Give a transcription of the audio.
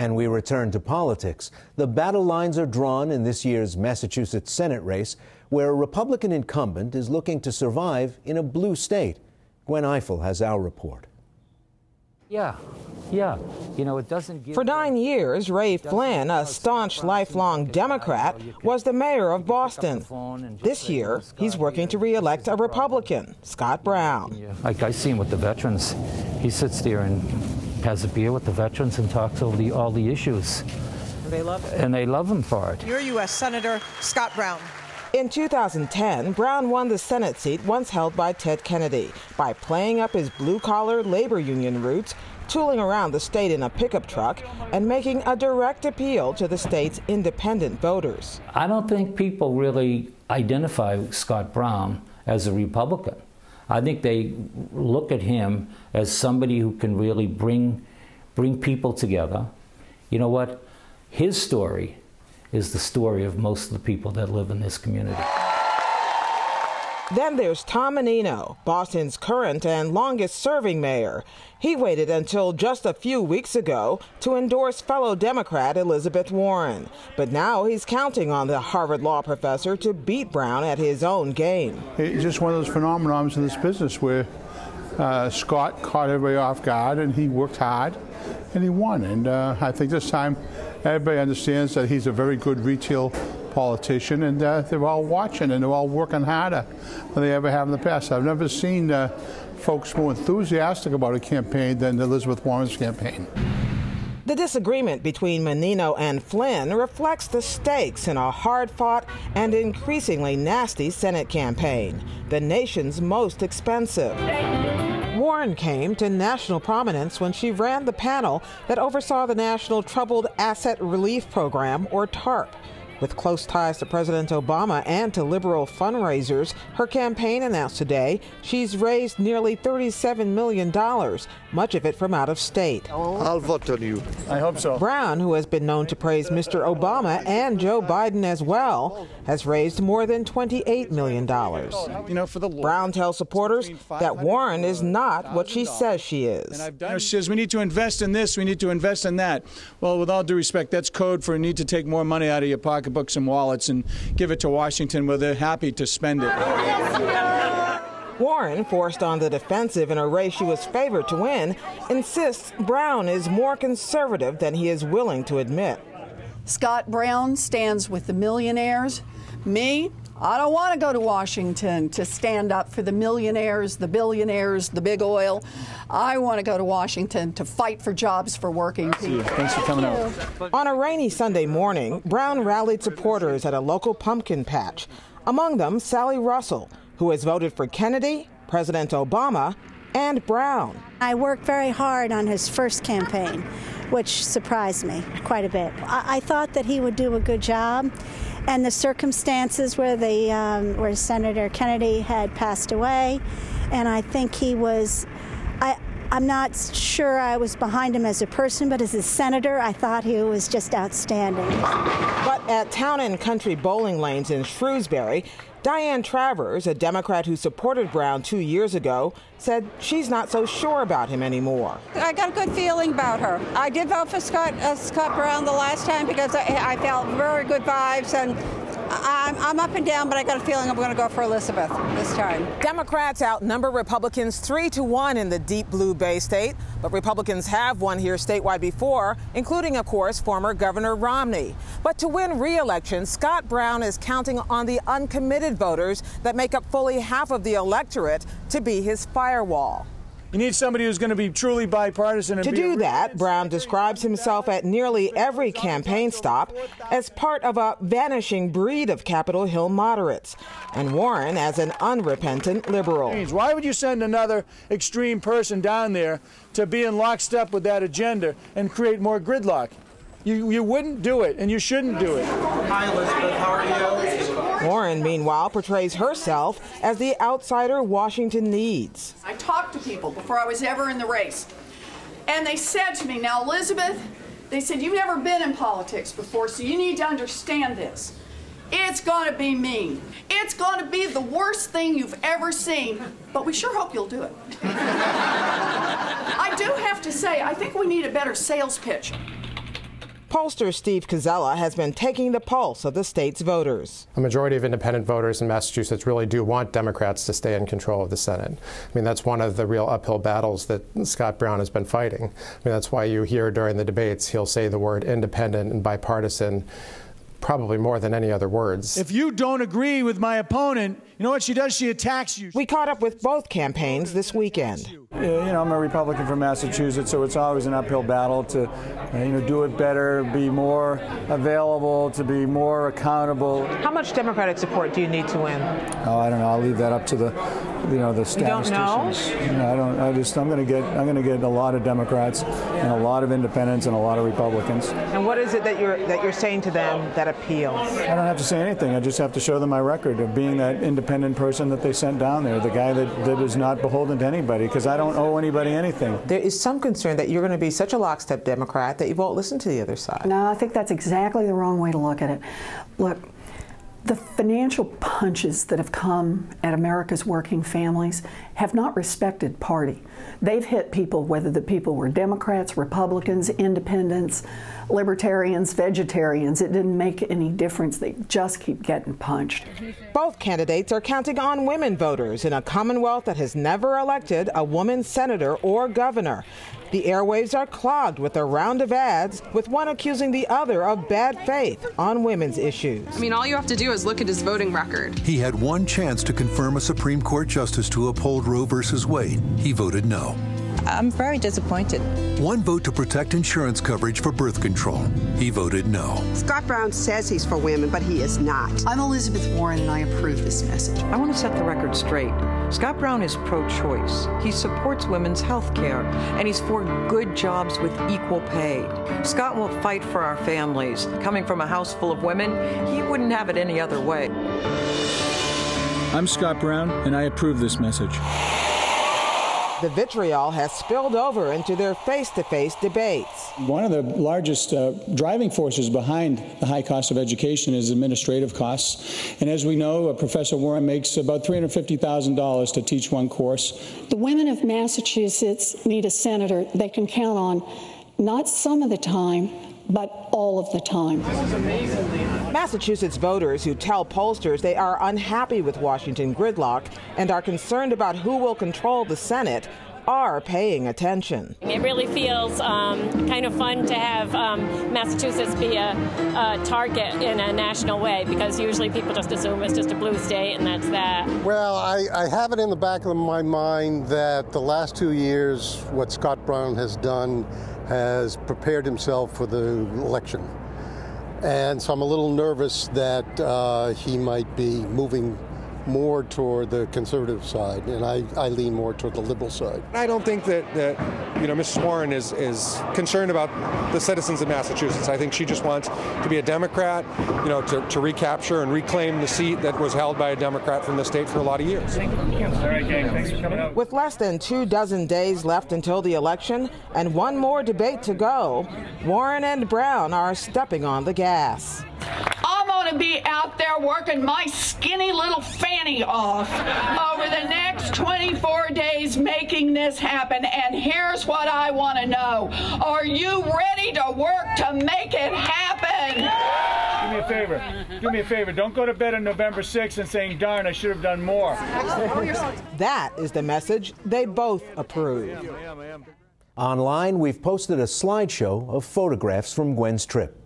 And we return to politics. The battle lines are drawn in this year's Massachusetts Senate race, where a Republican incumbent is looking to survive in a blue state. Gwen Ifill has our report. Yeah, yeah. You know, it doesn't give. For nine years, Ray Flynn, a staunch, lifelong Democrat, was the mayor of Boston. This year, he's working to re-elect a Republican, Scott Brown. Like I see him with the veterans. He sits there and has a beer with the veterans and talks over the, all the issues. They love it. And they love him for it. Your U.S. Senator Scott Brown. In 2010, Brown won the Senate seat once held by Ted Kennedy by playing up his blue collar labor union roots, tooling around the state in a pickup truck, and making a direct appeal to the state's independent voters. I don't think people really identify Scott Brown as a Republican. I think they look at him as somebody who can really bring, bring people together. You know what? His story is the story of most of the people that live in this community. Then there's Tom Menino, Boston's current and longest serving mayor. He waited until just a few weeks ago to endorse fellow Democrat Elizabeth Warren. But now he's counting on the Harvard law professor to beat Brown at his own game. It's just one of those phenomenons in this business where uh, Scott caught everybody off guard and he worked hard and he won. And uh, I think this time everybody understands that he's a very good retail politician, and uh, they're all watching and they're all working harder than they ever have in the past. I've never seen uh, folks more enthusiastic about a campaign than Elizabeth Warren's campaign. The disagreement between Menino and Flynn reflects the stakes in a hard fought and increasingly nasty Senate campaign, the nation's most expensive. Warren came to national prominence when she ran the panel that oversaw the National Troubled Asset Relief Program, or TARP. With close ties to President Obama and to liberal fundraisers, her campaign announced today she's raised nearly $37 million, much of it from out of state. I'll vote on you. I hope so. Brown, who has been known to praise Mr. Obama and Joe Biden as well, has raised more than $28 million. You know, for the Brown tells supporters that Warren is not what she says she is. You know, she says we need to invest in this, we need to invest in that. Well, with all due respect, that's code for a need to take more money out of your pocketbooks and wallets and give it to Washington where they're happy to spend it. Warren, forced on the defensive in a race she was favored to win, insists Brown is more conservative than he is willing to admit. Scott Brown stands with the millionaires. Me, I don't want to go to Washington to stand up for the millionaires, the billionaires, the big oil. I want to go to Washington to fight for jobs for working people. Thanks for coming out. On a rainy Sunday morning, Brown rallied supporters at a local pumpkin patch. Among them, Sally Russell, who has voted for Kennedy, President Obama, and Brown. I worked very hard on his first campaign, which surprised me quite a bit. I, I thought that he would do a good job and the circumstances where the um, where Senator Kennedy had passed away, and I think he was. I, I'm not sure I was behind him as a person, but as a senator, I thought he was just outstanding. But at Town and Country Bowling Lanes in Shrewsbury, Diane Travers, a Democrat who supported Brown two years ago, said she's not so sure about him anymore. I got a good feeling about her. I did vote for Scott, uh, Scott Brown the last time because I, I felt very good vibes and I'm, I'm, up and down, but I got a feeling I'm going to go for Elizabeth this time. Democrats outnumber Republicans three to one in the deep blue Bay State, but Republicans have won here statewide before, including, of course, former Governor Romney. But to win re-election, Scott Brown is counting on the uncommitted voters that make up fully half of the electorate to be his firewall. You need somebody who's going to be truly bipartisan. to do that, Brown describes himself at nearly every campaign stop as part of a vanishing breed of Capitol Hill moderates, and Warren as an unrepentant liberal. Why would you send another extreme person down there to be in lockstep with that agenda and create more gridlock? You, you wouldn't do it, and you shouldn't do it. Hi, Elizabeth. How are you? Warren, meanwhile, portrays herself as the outsider Washington needs. I talked to people before I was ever in the race, and they said to me, Now, Elizabeth, they said, You've never been in politics before, so you need to understand this. It's going to be mean. It's going to be the worst thing you've ever seen, but we sure hope you'll do it. I do have to say, I think we need a better sales pitch. Pollster Steve Koczela has been taking the pulse of the state's voters. A majority of independent voters in Massachusetts really do want Democrats to stay in control of the Senate. I mean, that's one of the real uphill battles that Scott Brown has been fighting. I mean, that's why you hear during the debates he'll say the word independent and bipartisan probably more than any other words. If you don't agree with my opponent, you know what she does? She attacks you. We caught up with both campaigns this weekend. You know, I'm a Republican from Massachusetts, so it's always an uphill battle to, uh, you know, do it better, be more available, to be more accountable. How much Democratic support do you need to win? Oh, I don't know. I'll leave that up to the, you know, the statisticians. You don't know? I don't. I just. I'm going to get. I'm going to get a lot of Democrats and a lot of independents and a lot of Republicans. And what is it that you're that you're saying to them that appeals? I don't have to say anything. I just have to show them my record of being that independent person that they sent down there, the guy that, that is not beholden to anybody, because I don't owe anybody anything. There is some concern that you're going to be such a lockstep Democrat that you won't listen to the other side. No, I think that's exactly the wrong way to look at it. Look, the financial punches that have come at America's working families have not respected party. They've hit people, whether the people were Democrats, Republicans, independents, libertarians, vegetarians. It didn't make any difference. They just keep getting punched. Both candidates are counting on women voters in a Commonwealth that has never elected a woman senator or governor. The airwaves are clogged with a round of ads, with one accusing the other of bad faith on women's issues. I mean, all you have to do is look at his voting record. He had one chance to confirm a Supreme Court justice to uphold Roe v. Wade. He voted no. I'm very disappointed. One vote to protect insurance coverage for birth control. He voted no. Scott Brown says he's for women, but he is not. I'm Elizabeth Warren, and I approve this message. I want to set the record straight. Scott Brown is pro choice. He supports women's health care, and he's for good jobs with equal pay. Scott will fight for our families. Coming from a house full of women, he wouldn't have it any other way. I'm Scott Brown, and I approve this message. The vitriol has spilled over into their face to face debates. One of the largest uh, driving forces behind the high cost of education is administrative costs. And as we know, uh, Professor Warren makes about $350,000 to teach one course. The women of Massachusetts need a senator they can count on, not some of the time, but all of the time. Massachusetts voters who tell pollsters they are unhappy with Washington gridlock and are concerned about who will control the Senate are paying attention. It really feels um, kind of fun to have um, Massachusetts be a, a, target in a national way because usually people just assume it's just a blue state and that's that. Well, I, I have it in the back of my mind that the last two years, what Scott Brown has done has prepared himself for the election. And so I'm a little nervous that uh, he might be moving more toward the conservative side, and I, I lean more toward the liberal side. I don't think that, that you know Mrs. Warren is, is concerned about the citizens of Massachusetts. I think she just wants to be a Democrat, you know, to, to recapture and reclaim the seat that was held by a Democrat from the state for a lot of years. All right, gang, thanks for coming out. With less than two dozen days left until the election and one more debate to go, Warren and Brown are stepping on the gas. I'm going to be out there working my skinny little fanny off over the next 24 days making this happen. And here's what I want to know Are you ready to work to make it happen? Do me a favor. Do me a favor. Don't go to bed on November 6th and saying, darn, I should have done more. That is the message they both approve. Online, we've posted a slideshow of photographs from Gwen's trip.